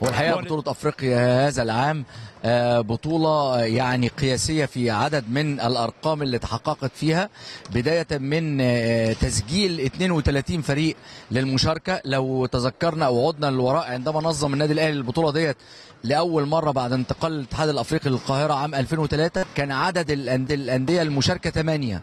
والحقيقة بطولة أفريقيا هذا العام آه، بطولة يعني قياسية في عدد من الأرقام اللي تحققت فيها بداية من آه، تسجيل 32 فريق للمشاركة. لو تذكرنا أو عدنا للوراء عندما نظم النادي الأهلي البطولة ديت لأول مرة بعد انتقال الاتحاد الأفريقي للقاهرة عام 2003 كان عدد الأند- الأندية المشاركة 8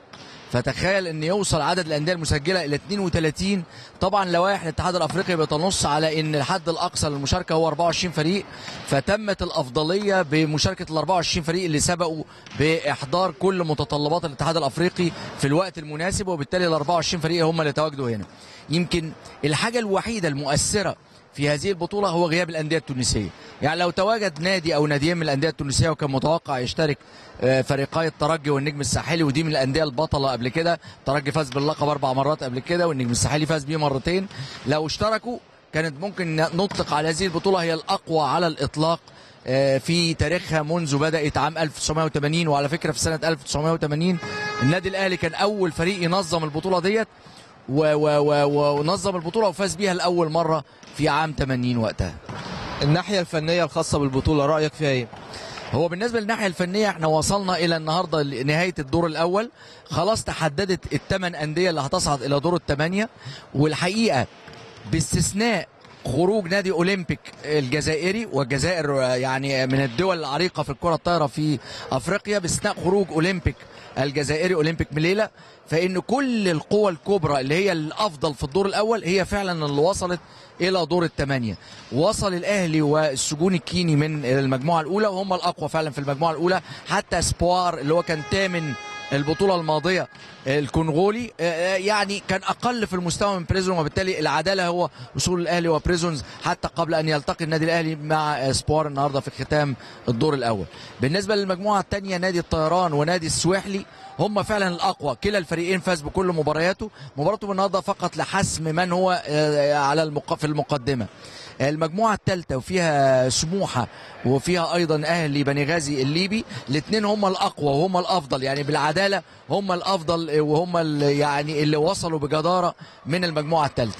فتخيل إن يوصل عدد الأندية المسجلة إلى 32 طبعا لوائح الاتحاد الأفريقي بتنص على إن الحد الأقصى للمشاركة هو 24 فريق فتمت الأفضلية بمشاركة ال 24 فريق اللي سبقوا بإحضار كل متطلبات الاتحاد الأفريقي في الوقت المناسب وبالتالي ال 24 فريق هم اللي تواجدوا هنا. يمكن الحاجة الوحيدة المؤثرة في هذه البطولة هو غياب الأندية التونسية. يعني لو تواجد نادي أو ناديين من الأندية التونسية وكان متوقع يشترك آه، فريقي الترجي والنجم الساحلي ودي من الأندية البطلة قبل كده. الترجي فاز باللقب أربع مرات قبل كده والنجم الساحلي فاز بيه مرتين. لو اشتركوا كانت ممكن نطلق على هذه البطولة هي الأقوى على الإطلاق آه، في تاريخها منذ بدأت عام 1980 وعلى فكرة في سنة 1980 النادي الأهلي كان أول فريق ينظم البطولة ديت ونظم البطولة وفاز بيها لأول مرة في عام 80 وقتها. الناحية الفنية الخاصة بالبطولة رأيك فيها إيه؟ هو بالنسبة للناحية الفنية إحنا وصلنا إلى النهاردة لنهاية الدور الأول. خلاص تحددت الثمان أندية اللي هتصعد إلى دور الثمانية. والحقيقة باستثناء خروج نادي أولمبيك الجزائري والجزائر يعني من الدول العريقة في الكرة الطايرة في أفريقيا باستثناء خروج أولمبيك الجزائري أولمبيك مليله فإن كل القوى الكبرى اللي هي الأفضل في الدور الأول هي فعلا اللي وصلت إلى دور الثمانيه وصل الأهلي والسجون الكيني من المجموعة الأولى وهم الأقوى فعلا في المجموعة الأولى. حتى سبوار اللي هو كان ثامن البطولة الماضية الكونغولي آه، يعني كان أقل في المستوى من بريزون وبالتالي العدالة هو وصول الأهلي وبريزونز حتى قبل أن يلتقي النادي الأهلي مع آه، سبوار النهارده في ختام الدور الأول. بالنسبة للمجموعة الثانية نادي الطيران ونادي السواحلي هم فعلا الأقوى. كلا الفريقين فاز بكل مبارياته مباراتهم النهارده فقط لحسم من هو آه، على المق... في المقدمة. المجموعة الثالثة وفيها سموحة وفيها أيضا أهلي بني غازي الليبي الاثنين هم الأقوى وهم الأفضل يعني بالعدالة هم الأفضل وهم ال- يعني اللي وصلوا بجدارة من المجموعة الثالثة.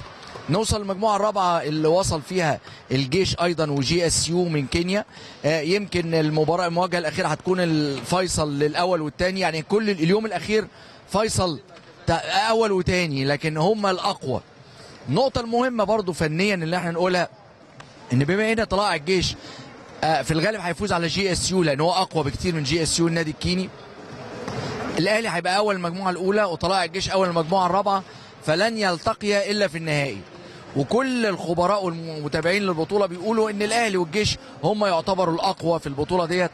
نوصل المجموعة الرابعة اللي وصل فيها الجيش أيضا و GSU من كينيا. آه، يمكن المباراة المواجهة الأخيرة هتكون الفيصل للأول والثاني يعني كل اليوم الأخير فيصل أول وثاني لكن هم الأقوى. النقطة المهمة برضو فنيا اللي إحنا نقولها إن بما إن طلائع الجيش آه، في الغالب هيفوز على GSU لأن هو أقوى بكتير من GSU النادي الكيني. الأهلي هيبقى أول المجموعة الأولى وطلائع الجيش أول المجموعة الرابعة فلن يلتقيا إلا في النهائي. وكل الخبراء والمتابعين للبطولة بيقولوا إن الأهلي والجيش هم يعتبروا الأقوى في البطولة ديت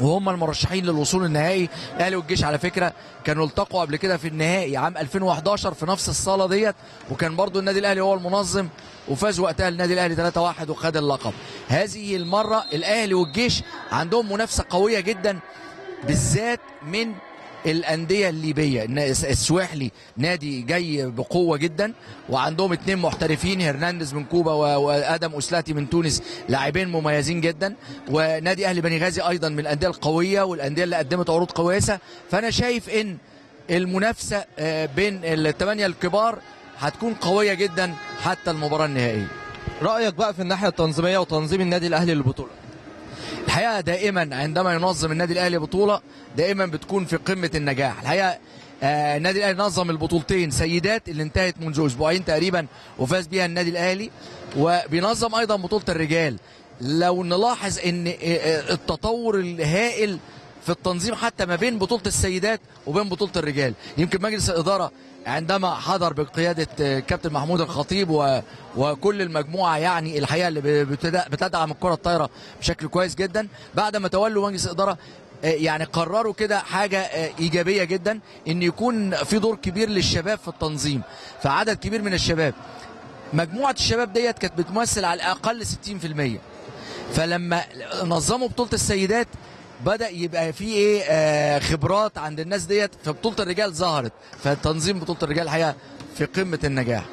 وهم المرشحين للوصول النهائي. الأهلي والجيش على فكرة كانوا التقوا قبل كده في النهائي عام 2011 في نفس الصالة ديت وكان برضو النادي الأهلي هو المنظم وفاز وقتها النادي الأهلي 3-1 وخد اللقب. هذه المرة الأهلي والجيش عندهم منافسة قوية جدا بالذات من الأندية الليبية السواحلي نادي جاي بقوة جدا وعندهم اتنين محترفين هرنانديز من كوبا وآدم اسلاتي من تونس لاعبين مميزين جدا ونادي أهلي بني غازي أيضا من الأندية القوية والأندية اللي قدمت عروض كويسة. فأنا شايف إن المنافسة آه، بين الثمانيه الكبار هتكون قوية جدا حتى المباراة النهائية. رأيك بقى في الناحية التنظيمية وتنظيم النادي الأهلي للبطولة؟ الحقيقة دائما عندما ينظم النادي الأهلي بطولة دائما بتكون في قمة النجاح. الحقيقة آه، النادي الأهلي نظم البطولتين سيدات اللي انتهت منذ أسبوعين تقريبا وفاز بيها النادي الأهلي وبينظم أيضا بطولة الرجال. لو نلاحظ إن آه، آه، التطور الهائل في التنظيم حتى ما بين بطولة السيدات وبين بطولة الرجال. يمكن مجلس الإدارة عندما حضر بقيادة آه، كابتن محمود الخطيب. وكل المجموعة يعني الحقيقة اللي بتد- بتدعم الكرة الطايرة بشكل كويس جدا. بعد ما تولوا مجلس الإدارة آه، يعني قرروا كده حاجة آه، إيجابية جدا إن يكون في دور كبير للشباب في التنظيم. فعدد كبير من الشباب. مجموعة الشباب ديت كانت بتمثل على الأقل 60% فلما نظموا بطولة السيدات بدأ يبقى في إيه آه خبرات عند الناس ديت فبطولة الرجال ظهرت. فتنظيم بطولة الرجال الحقيقة في قمة النجاح.